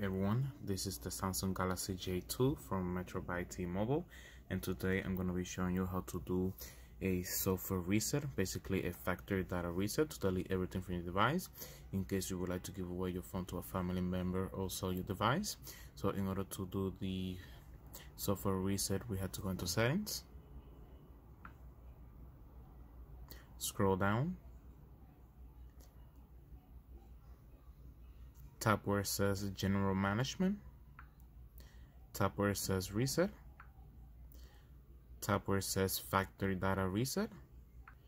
everyone. This is the Samsung Galaxy J2 from Metro by T-Mobile and today I'm going to be showing you how to do a software reset basically a factory data reset to delete everything from your device in case you would like to give away your phone to a family member or sell your device. So in order to do the software reset we had to go into settings scroll down tap where it says general management. Tap where it says reset. Tap where it says factory data reset.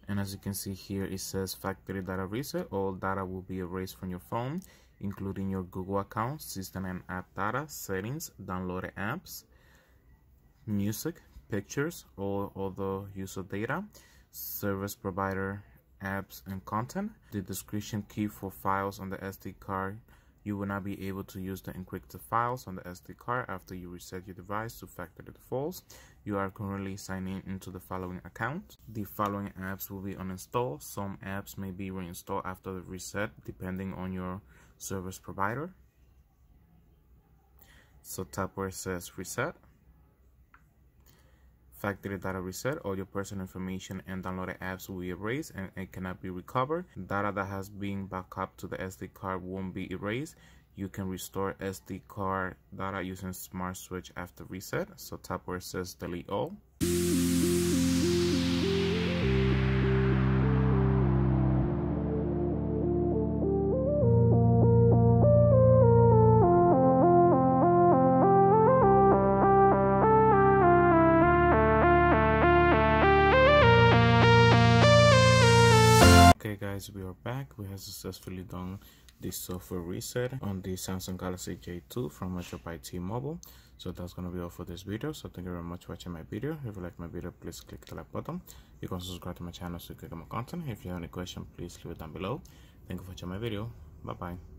And as you can see here it says factory data reset. All data will be erased from your phone including your google account system and app data settings downloaded apps music pictures all other user data service provider apps and content. The description key for files on the sd card you will not be able to use the encrypted files on the SD card after you reset your device to factory defaults. You are currently signing into the following account. The following apps will be uninstalled. Some apps may be reinstalled after the reset depending on your service provider. So tap where it says reset factory data reset, all your personal information and downloaded apps will be erased and it cannot be recovered. Data that has been backed up to the SD card won't be erased. You can restore SD card data using Smart Switch after reset. So tap where it says delete all. Okay guys we are back. We have successfully done the software reset on the samsung galaxy j2 from metro by t-mobile so that's gonna be all for this video. So thank you very much for watching my video. If you like my video please click the like button. You can subscribe to my channel so you can get more content. If you have any question please leave it down below. Thank you for watching my video. Bye bye